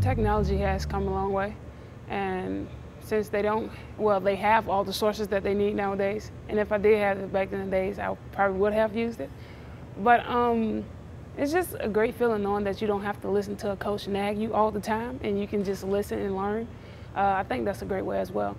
technology has come a long way, and since they don't, well, they have all the sources that they need nowadays. And if I did have it back in the days, I probably would have used it. But um, it's just a great feeling knowing that you don't have to listen to a coach nag you all the time, and you can just listen and learn. Uh, I think that's a great way as well.